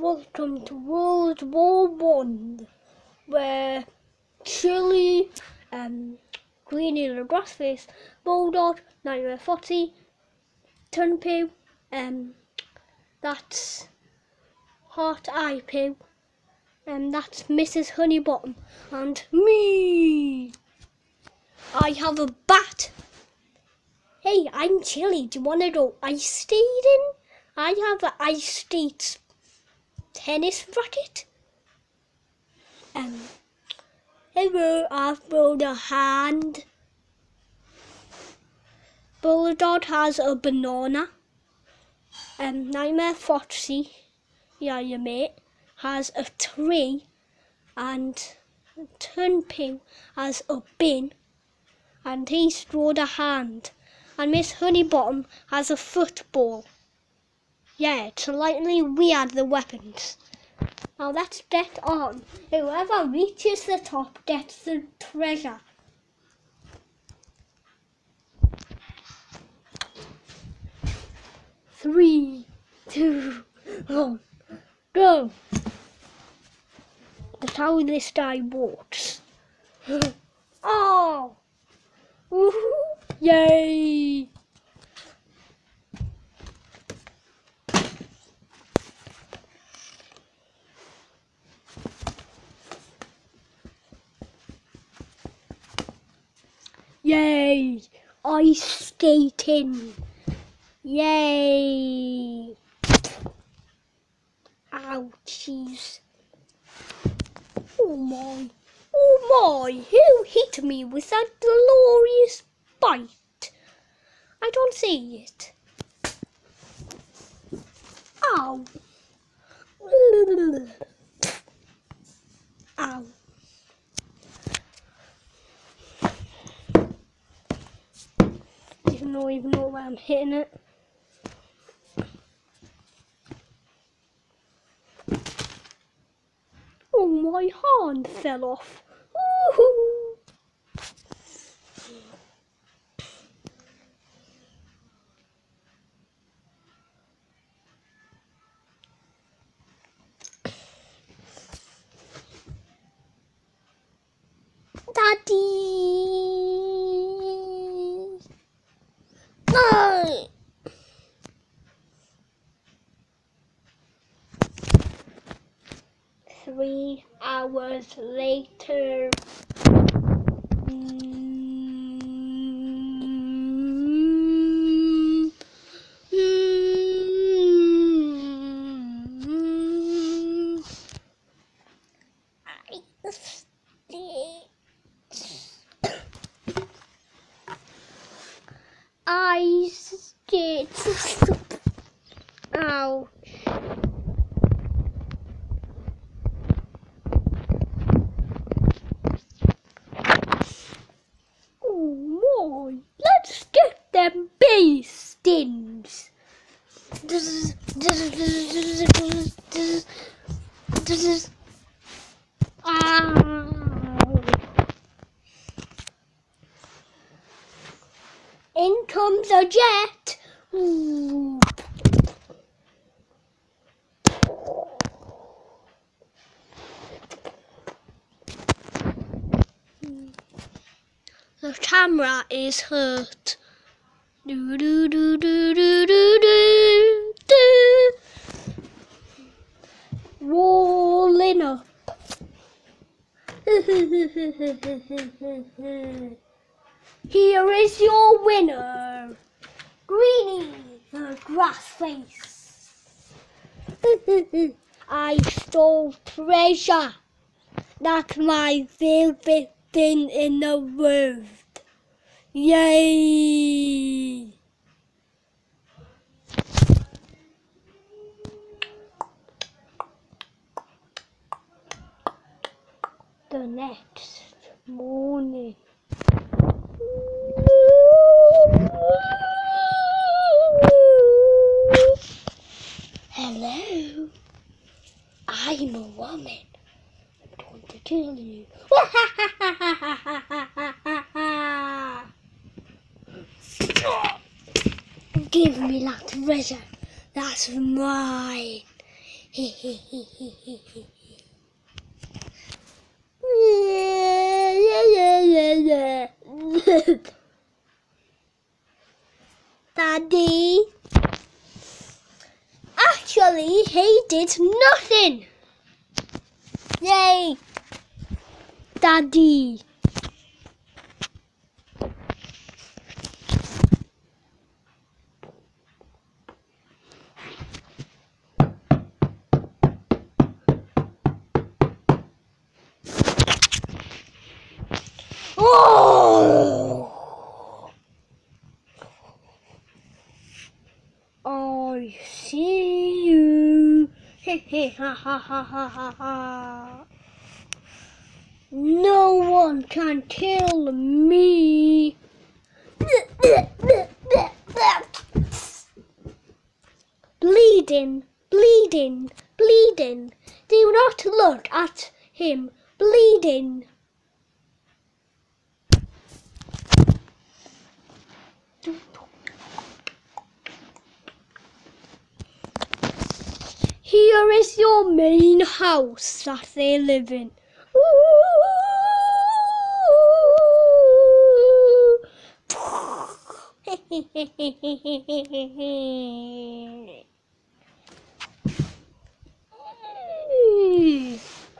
welcome to World War One, where Chili, um, Greeny the Grassface, Bulldog, Nightmare Foxy, Turnpoo, um, that's Heart Eye and that's Mrs. Honeybottom, and me. I have a bat. Hey, I'm Chili. Do you want to go ice skating? I have an ice skate tennis racket. Um, hello, I've rolled a hand. Bulldog has a banana. Um, Nightmare Foxy, yeah, your mate, has a tree. And Turnpoo has a bin. And he's rolled a hand. And Miss Honeybottom has a football. Yeah, it's we weird, the weapons. Now let's get on. Whoever reaches the top gets the treasure. Three, two, one, go! That's how this guy walks. oh! Woohoo! Yay! Yay! Ice skating! Yay! Ouchies! Oh my! Oh my! Who hit me with that glorious bite? I don't see it. Ow! Ow! Even though even where I'm hitting it. Oh, my hand fell off. Woohoo! Daddy! No! Three hours later. I did. Ow. In comes a jet. The camera is hurt. Do do do do do do do Here is your winner, Greeny the Grass Face. I stole treasure. That's my favorite thing in the world. Yay! The next morning. Hello, I'm a woman. I'm going to kill you. Give me that treasure. That's mine. Daddy. Actually, he did nothing. Yay. Daddy. Oh. oh! I see you. ha ha ha ha ha ha. No one can kill me. Bleeding, bleeding, bleeding. Do not look at him bleeding. Here is your main house that they live in. Hello,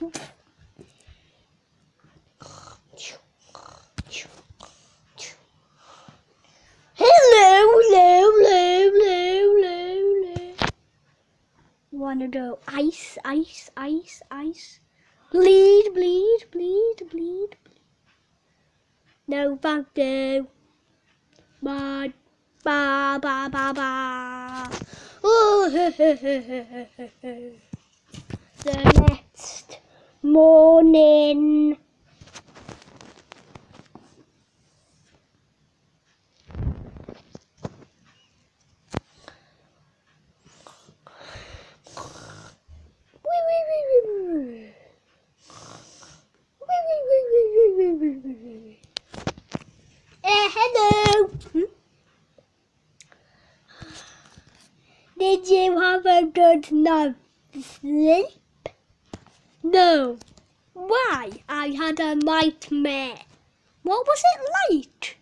Wanna go ice, ice, ice, ice. Bleed, bleed, bleed, bleed, bleed. No, thank you. Bye. Ba ba ba ba. Oh, the next morning. Good night's sleep? No. Why? I had a nightmare. What was it like?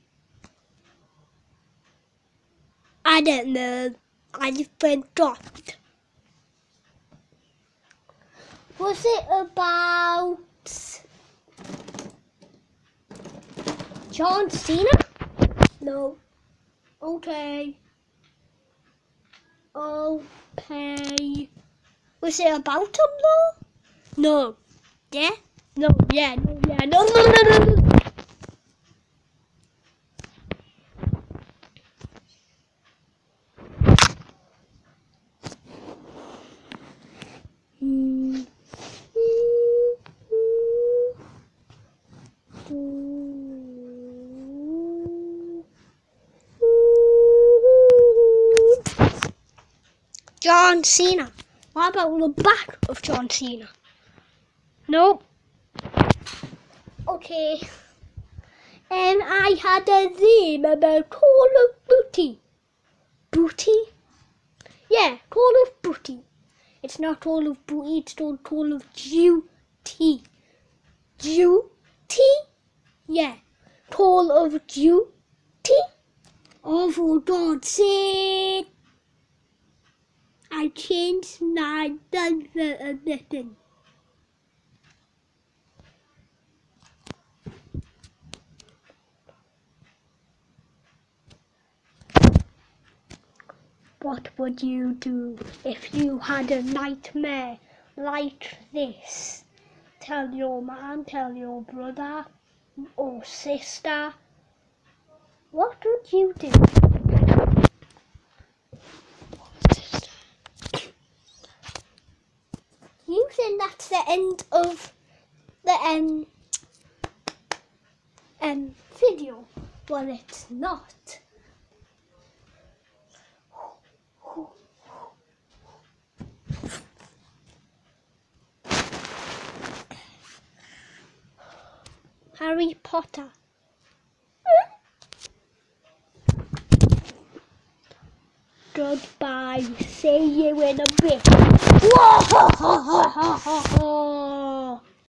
I don't know. I forgot. Was it about John Cena? No. Okay. Oh. Okay. Was it about him though? No. Yeah? No, yeah, no, yeah, no, no, no, no, no. John Cena. What about the back of John Cena? Nope. Okay. And I had a dream about Call of Booty. Booty? Yeah, Call of Booty. It's not Call of Booty, it's called Call of Duty. Duty? Yeah, Call of Duty. Oh, for God's sake. I changed my a nothing. What would you do if you had a nightmare like this? Tell your mom, tell your brother or sister. What would you do? You think that's the end of the um, um video? Well, it's not. Harry Potter. Goodbye. See you in a bit.